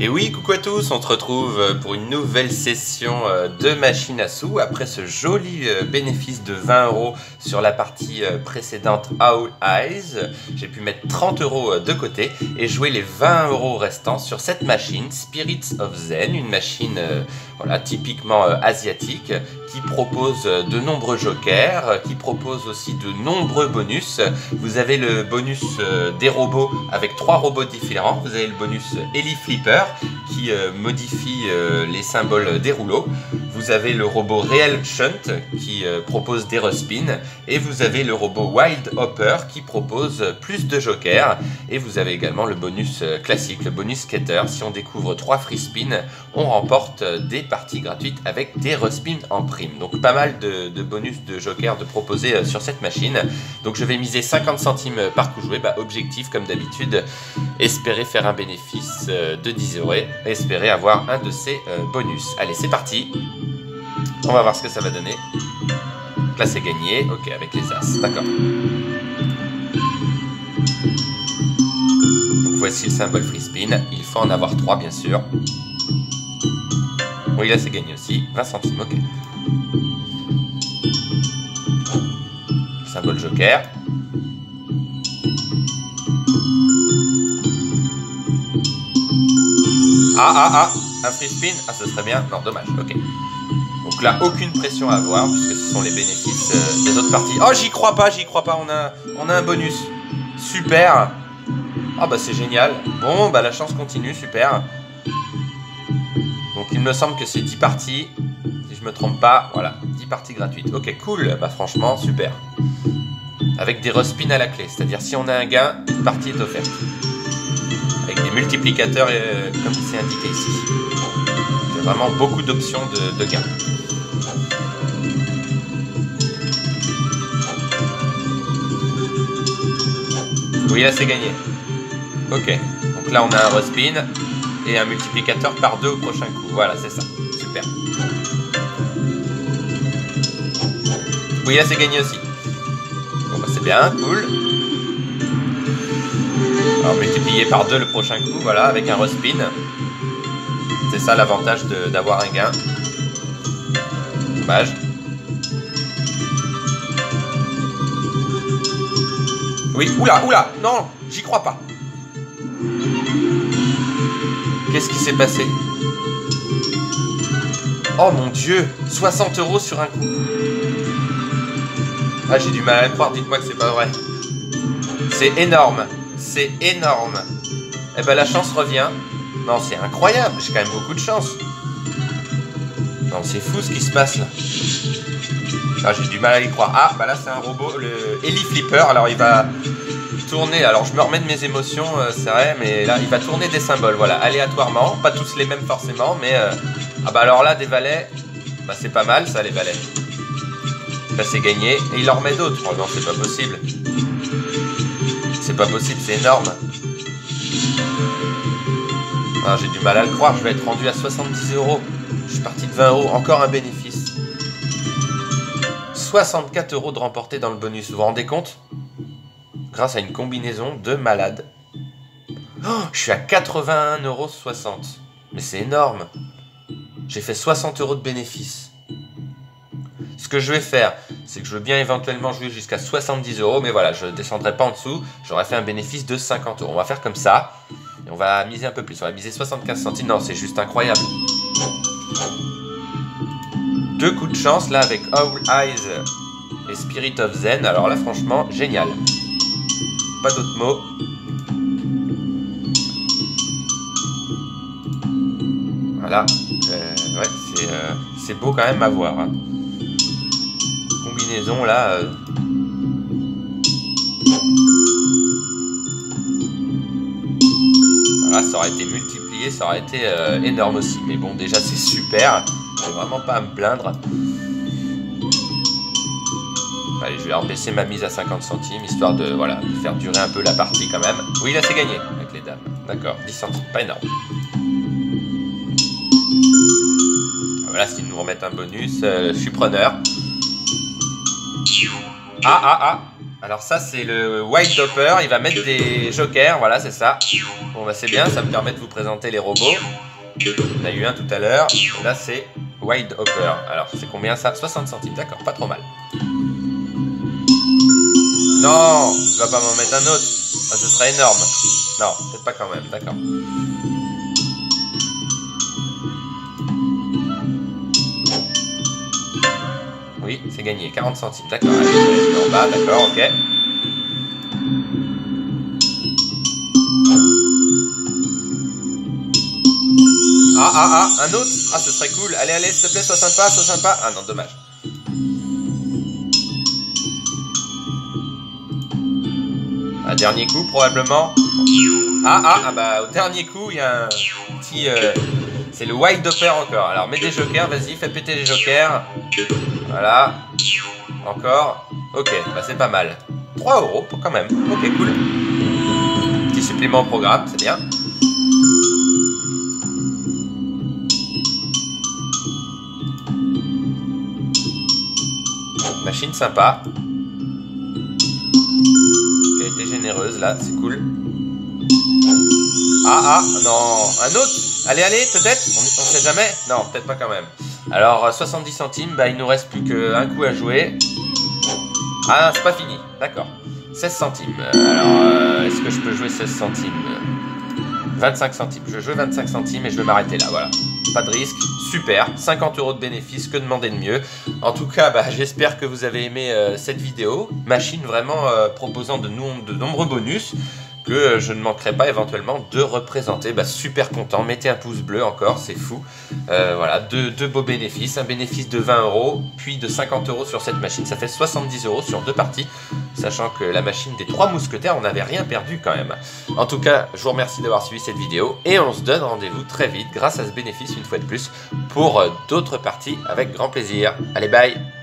Et oui, coucou à tous, on se retrouve euh, pour une nouvelle session euh, de machine à sous après ce joli euh, bénéfice de 20 euros sur la partie précédente Owl Eyes. J'ai pu mettre 30 euros de côté et jouer les 20 euros restants sur cette machine Spirits of Zen, une machine voilà, typiquement asiatique qui propose de nombreux jokers, qui propose aussi de nombreux bonus. Vous avez le bonus des robots avec trois robots différents. Vous avez le bonus Ellie Flipper qui euh, modifie euh, les symboles des rouleaux. Vous avez le robot Real Shunt qui euh, propose des respins et vous avez le robot Wild Hopper qui propose plus de jokers et vous avez également le bonus classique, le bonus skater. Si on découvre 3 free spins, on remporte des parties gratuites avec des respins en prime. Donc pas mal de, bonus de jokers de proposer sur cette machine. Donc je vais miser 50 centimes par coup joué. Bah, objectif comme d'habitude, espérer faire un bénéfice de 10 euros espérer avoir un de ces euh, bonus. Allez, c'est parti. On va voir ce que ça va donner. là, c'est gagné. Ok, avec les As. D'accord. Donc voici le symbole free spin. Il faut en avoir 3, bien sûr. Oui, là, c'est gagné aussi. 20 centimes, ok. Symbole joker. Ah, ah, ah, un free spin Ah, ce serait bien. Non, dommage, ok. Donc là, aucune pression à avoir, puisque ce sont les bénéfices euh, des autres parties. Oh, j'y crois pas, j'y crois pas, on a, un bonus. Super Ah bah c'est génial. Bon, bah la chance continue, super. Donc il me semble que c'est 10 parties. Si je me trompe pas, voilà, 10 parties gratuites. Ok, cool, bah franchement, super. Avec des respins à la clé, c'est-à-dire si on a un gain, une partie est offerte des multiplicateurs euh, comme c'est indiqué ici. Il y a vraiment beaucoup d'options de, gains. Oui, là c'est gagné. Ok, donc là on a un respin et un multiplicateur par deux au prochain coup. Voilà, c'est ça. Super. Oui, là c'est gagné aussi. Bon bah c'est bien, cool. Alors multiplier par deux le prochain coup, voilà, avec un respin. C'est ça l'avantage d'avoir un gain. Dommage. Oui, oula, oula, non, j'y crois pas. Qu'est-ce qui s'est passé? Oh mon dieu 60 euros sur un coup. Ah, j'ai du mal à croire, dites-moi que c'est pas vrai. C'est énorme. C'est énorme. Eh ben la chance revient. Non, c'est incroyable. J'ai quand même beaucoup de chance. Non, c'est fou ce qui se passe là. Ah, j'ai du mal à y croire. Ah, bah là c'est un robot, le Ellie Flipper. Alors il va tourner. Alors je me remets de mes émotions, euh, c'est vrai, mais là il va tourner des symboles, voilà, aléatoirement. Pas tous les mêmes forcément, mais euh, ah bah alors là des valets, bah c'est pas mal ça les valets. Là c'est gagné. Et il en remet d'autres. Oh non, c'est pas possible. C'est pas possible, c'est énorme. Ah, J'ai du mal à le croire, je vais être rendu à 70 euros. Je suis parti de 20 euros, encore un bénéfice. 64 euros de remporté dans le bonus, vous vous rendez compte? Grâce à une combinaison de malades. Oh, je suis à 81,60 euros. Mais c'est énorme. J'ai fait 60 euros de bénéfice. Ce que je vais faire, c'est que je veux bien éventuellement jouer jusqu'à 70 euros, mais voilà, je ne descendrai pas en dessous. J'aurais fait un bénéfice de 50 euros. On va faire comme ça. Et on va miser un peu plus. On va miser 75 centimes. Non, c'est juste incroyable. Deux coups de chance là avec Owl Eyes et Spirit of Zen. Alors là, franchement, génial. Pas d'autres mots. Voilà. Euh, ouais, euh, c'est beau quand même à voir. Hein là. Euh. Voilà, ça aurait été multiplié, ça aurait été euh, énorme aussi. Mais bon, déjà c'est super. J'ai vraiment pas à me plaindre. Allez, je vais baisser ma mise à 50 centimes, histoire de, voilà, de faire durer un peu la partie quand même. Oui, là c'est gagné avec les dames. D'accord, 10 centimes, pas énorme. Voilà, s'ils nous remettent un bonus, euh, je suis preneur. Ah, ah, ah Alors ça c'est le White Dopper, il va mettre des jokers, voilà c'est ça. Bon bah c'est bien, ça me permet de vous présenter les robots. On a eu un tout à l'heure, là c'est White Hopper. Alors c'est combien ça? 60 centimes, d'accord, pas trop mal. Non, tu vas pas m'en mettre un autre. Ah, ce serait énorme. Non, peut-être pas quand même, d'accord. Oui, c'est gagné, 40 centimes, d'accord. En bas, d'accord, ok. Ah, ah, ah, un autre Ah, ce serait cool. Allez, allez, s'il te plaît, sois sympa, sois sympa. Ah non, dommage. Un dernier coup, probablement. Ah, ah, ah, bah, au dernier coup, il y a un petit... Euh, c'est le White Dopper encore. Alors, mets des jokers, vas-y, fais péter les jokers. Voilà. Encore. Ok, bah c'est pas mal. 3 euros, quand même. Ok, cool. Petit supplément au programme, c'est bien. Machine sympa. Elle été généreuse là, c'est cool. Ah ah, non, un autre Allez, allez, peut-être on, on sait jamais Non, peut-être pas quand même. Alors, 70 centimes, bah il nous reste plus qu'un coup à jouer. Ah, c'est pas fini, d'accord. 16 centimes. Alors, euh, est-ce que je peux jouer 16 centimes? 25 centimes. Je joue 25 centimes et je vais m'arrêter là, voilà. Pas de risque, super. 50 euros de bénéfice, que demander de mieux? En tout cas, bah, j'espère que vous avez aimé euh, cette vidéo. Machine vraiment euh, proposant de nombreux bonus que je ne manquerai pas éventuellement de représenter. Bah, super content, mettez un pouce bleu encore, c'est fou. Euh, voilà, deux, beaux bénéfices, un bénéfice de 20 euros, puis de 50 euros sur cette machine, ça fait 70 euros sur deux parties, sachant que la machine des trois mousquetaires, on n'avait rien perdu quand même. En tout cas, je vous remercie d'avoir suivi cette vidéo, et on se donne rendez-vous très vite, grâce à ce bénéfice une fois de plus, pour euh, d'autres parties avec grand plaisir. Allez, bye